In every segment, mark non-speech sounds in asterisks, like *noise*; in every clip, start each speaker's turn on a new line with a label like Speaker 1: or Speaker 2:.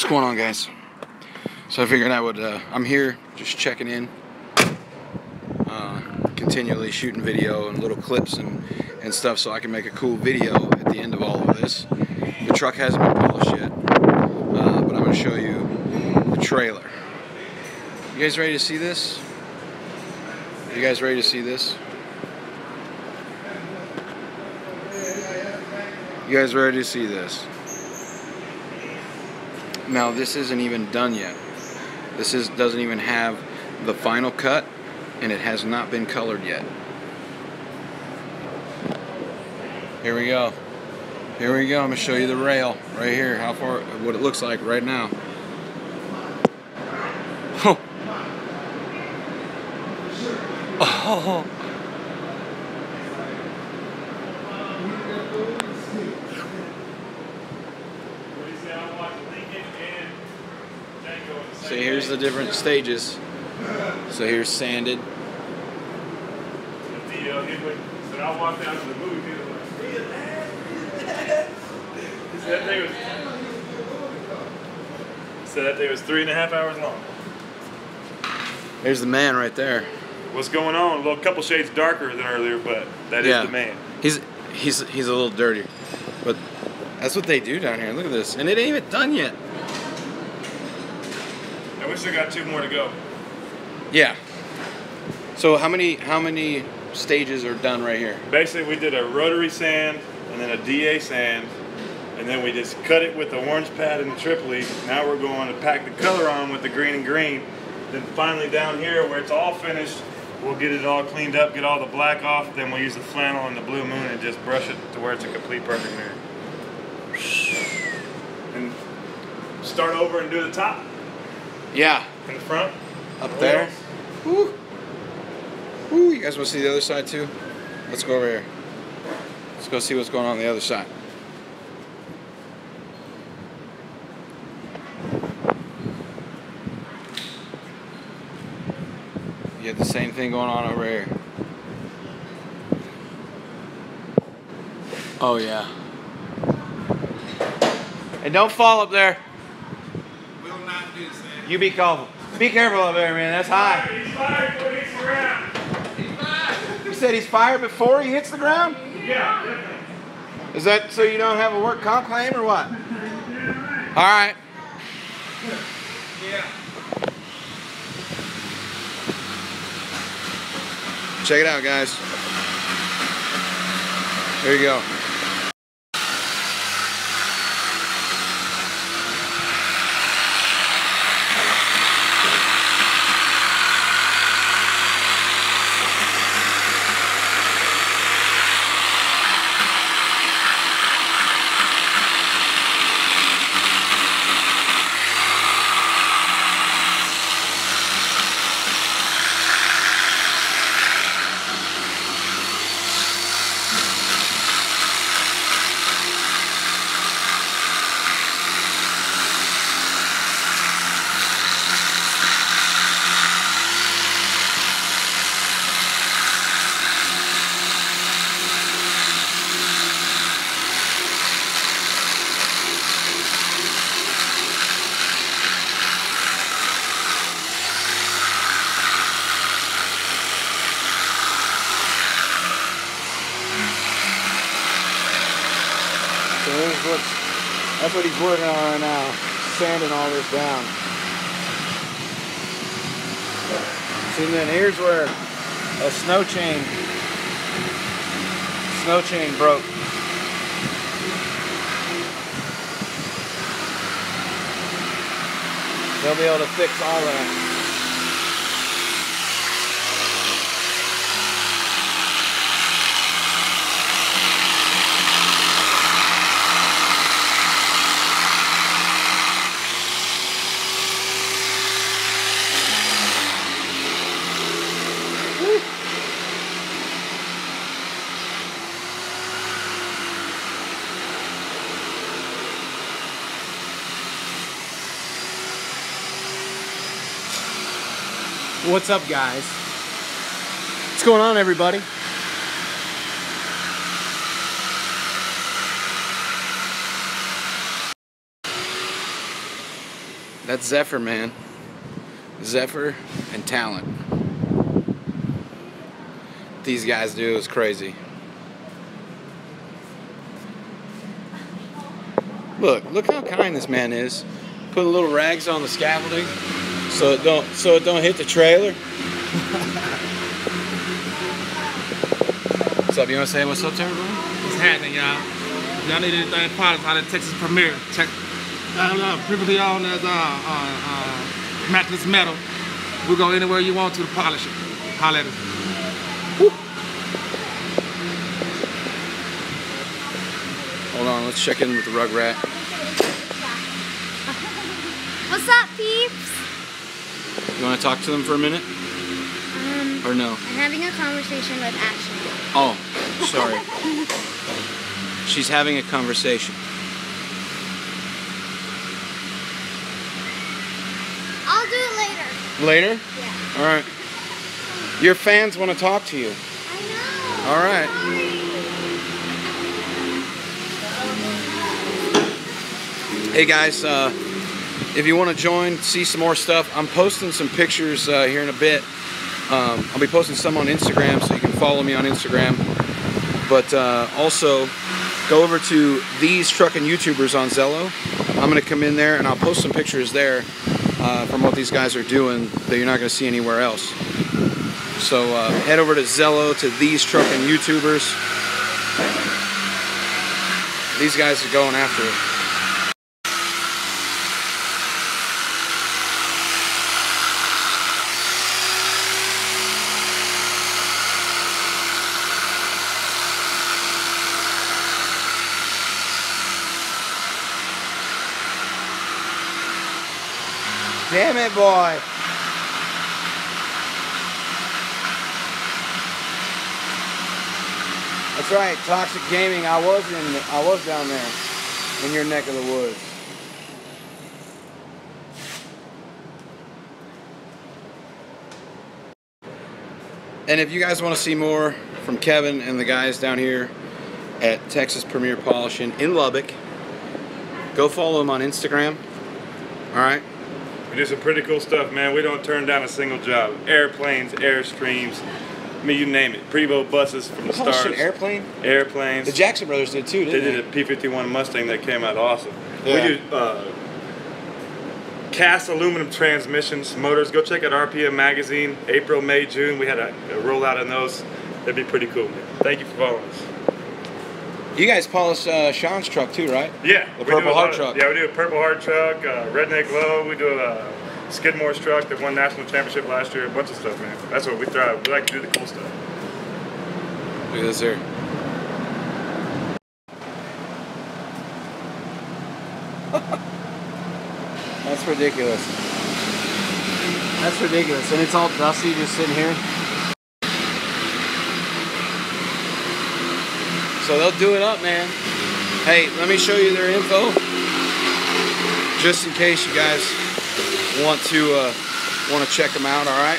Speaker 1: What's going on, guys? So I figured I would, uh, I'm here just checking in, uh, continually shooting video and little clips and, and stuff so I can make a cool video at the end of all of this. The truck hasn't been polished yet, uh, but I'm going to show you the trailer. You guys ready to see this? You guys ready to see this? You guys ready to see this? Now this isn't even done yet. This is doesn't even have the final cut and it has not been colored yet. Here we go. Here we go. I'm gonna show you the rail right here. How far what it looks like right now. *laughs* Oh. Oh. So here's the different stages. So here's sanded.
Speaker 2: But I walked down to the movie theater like, he said that thing was, he that thing was three and a half hours long.
Speaker 1: There's the man right there.
Speaker 2: What's going on? A little couple shades darker than earlier, but that is
Speaker 1: Yeah.
Speaker 2: the man.
Speaker 1: He's he's he's a little dirty, but that's what they do down here. Look at this, and it ain't even done yet.
Speaker 2: Wish I got two more to go.
Speaker 1: Yeah. So how many how many stages are done right here?
Speaker 2: Basically, we did a rotary sand and then a DA sand, and then we just cut it with the orange pad and the Tripoli. Now we're going to pack the color on with the green and green. Then finally down here where it's all finished, we'll get it all cleaned up, get all the black off. Then we'll use the flannel and the blue moon and just brush it to where it's a complete perfect mirror. And start over and do the top
Speaker 1: Yeah,
Speaker 2: in the front.
Speaker 1: up there.
Speaker 2: Wheels.
Speaker 1: Woo. Woo. You guys want to see the other side too? Let's go over here. Let's go see what's going on, on the other side. You have the same thing going on over here. Oh yeah. And don't fall up there.
Speaker 3: Will not do, Sam.
Speaker 1: You be careful. Be careful up there, man. That's high.
Speaker 2: He's fired when he hits the ground.
Speaker 1: You said he's fired before he hits the ground?
Speaker 2: Yeah.
Speaker 1: Is that so you don't have a work comp claim or what? All right.
Speaker 3: Yeah.
Speaker 1: Check it out, guys. There you go. So here's what's, that's what he's working on right now, sanding all this down. See, and then here's where a snow chain, snow chain broke. They'll be able to fix all that. What's up, guys? What's going on, everybody? That's Zephyr, man. Zephyr and talent. These guys do is crazy. Look, look how kind this man is. Put a little rags on the scaffolding so it don't so it don't hit the trailer. what's up? You wanna say what's up to everybody?
Speaker 4: What's happening, y'all? If y'all need anything products out of Texas Premier, check uh, previously on as uh, uh, uh, Mattress Metal. We'll go anywhere you want to to polish it. Holla at us.
Speaker 1: Hold on, let's check in with the rug rat.
Speaker 5: What's up, peeps?
Speaker 1: You wanna talk to them for a minute?
Speaker 5: Um,
Speaker 1: Or no?
Speaker 5: I'm having a conversation with Ashley.
Speaker 1: Oh, sorry. She's having a conversation.
Speaker 5: I'll do it later.
Speaker 1: Later?
Speaker 5: Yeah.
Speaker 1: All right. Your fans want to talk to you.
Speaker 5: I know.
Speaker 1: All right. Hey guys, uh, if you want to join, see some more stuff, I'm posting some pictures uh, here in a bit. Um, I'll be posting some on Instagram, so you can follow me on Instagram. But uh, also, go over to these trucking YouTubers on Zello. I'm gonna come in there and I'll post some pictures there uh, from what these guys are doing that you're not gonna see anywhere else. So uh, head over to Zello to these trucking YouTubers. These guys are going after it. Damn it, boy. That's right, Toxic Gaming. I was in I was down there in your neck of the woods. And if you guys want to see more from Kevin and the guys down here at Texas Premier Polishing in Lubbock, go follow them on Instagram. All right?
Speaker 2: Do some pretty cool stuff, man. We don't turn down a single job. Airplanes, airstreams, I mean, you name it. Prevost buses from the
Speaker 1: Polished
Speaker 2: stars.
Speaker 1: an airplane?
Speaker 2: airplanes.
Speaker 1: The Jackson brothers did too,
Speaker 2: they? did a P-51 Mustang that came out awesome.
Speaker 1: Yeah.
Speaker 2: We do uh, cast aluminum transmissions, motors. Go check out RPM Magazine. April, May, June. We had a, a rollout on those. That'd be pretty cool. Man. Thank you for following us.
Speaker 1: You guys polished uh, Sean's truck too, right?
Speaker 2: Yeah,
Speaker 1: The Purple
Speaker 2: a
Speaker 1: Heart truck.
Speaker 2: Yeah, we do a Purple Heart truck, uh, Redneck Low. We do a Skidmore's truck that won national championship last year. A bunch of stuff, man. That's what we thrive. We like to do the cool stuff.
Speaker 1: Look at this here. *laughs* That's ridiculous. That's ridiculous. And it's all dusty just sitting here. So they'll do it up, man. Hey, let me show you their info. Just in case you guys want to uh, want to check them out, all right?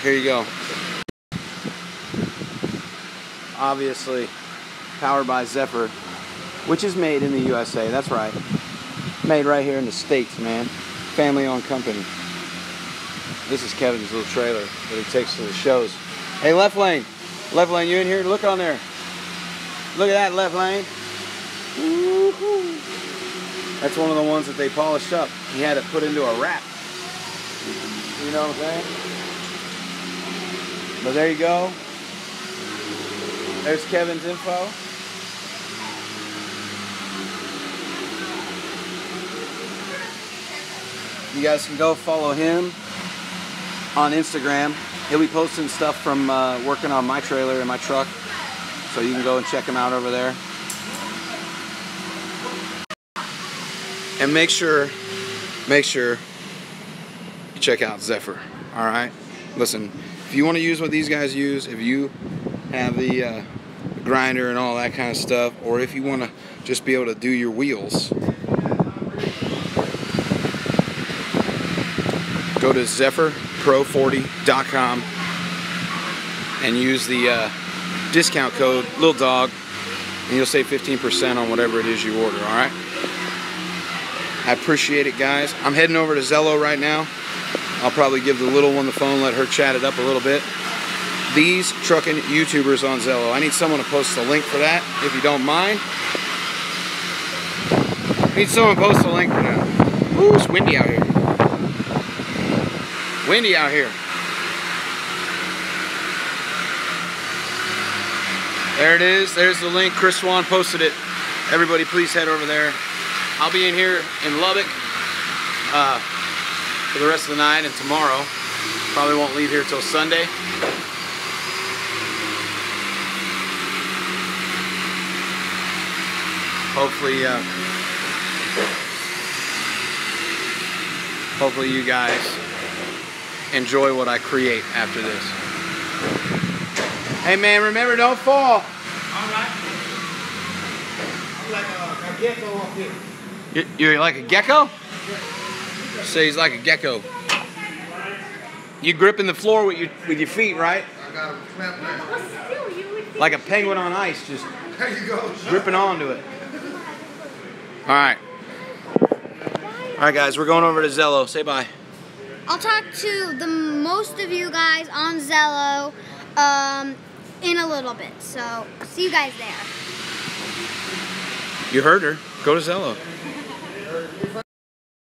Speaker 1: Here you go. Obviously, powered by Zephyr, which is made in the USA. That's right. Made right here in the States, man. Family owned company. This is Kevin's little trailer that he takes to the shows. Hey, left lane. Left lane, you in here? Look on there. Look at that left lane. That's one of the ones that they polished up. He had it put into a wrap. You know what I'm saying? But there you go. There's Kevin's info. You guys can go follow him on Instagram. He'll be posting stuff from uh, working on my trailer and my truck. So you can go and check him out over there. And make sure, make sure you check out Zephyr. All right. Listen, if you want to use what these guys use, if you have the uh, grinder and all that kind of stuff, or if you want to just be able to do your wheels, go to zephyrpro40.com and use the uh, discount code Lil Dawg, and you'll save 15% on whatever it is you order. All right. I appreciate it, guys. I'm heading over to Zello right now. I'll probably give the little one the phone, let her chat it up a little bit. These trucking YouTubers on Zello. I need someone to post a link for that, if you don't mind. I need someone to post a link for that. Ooh, it's windy out here. Windy out here. There it is. There's the link. Chris Swan posted it. Everybody, please head over there. I'll be in here in Lubbock uh, for the rest of the night and tomorrow. Probably won't leave here till Sunday. Hopefully, uh, hopefully you guys enjoy what I create after this. Hey man, remember don't fall. You- You're like a gecko? Say he's like a gecko. You gripping the floor with your with your feet, right?
Speaker 3: I got a clamp there.
Speaker 1: Like a penguin on ice, just
Speaker 3: There you go.
Speaker 1: gripping onto it. *laughs* All right. All right, guys, we're going over to Zello. Say bye.
Speaker 5: I'll talk to the most of you guys on Zello um, in a little bit. So see you guys there.
Speaker 1: You heard her. Go to Zello.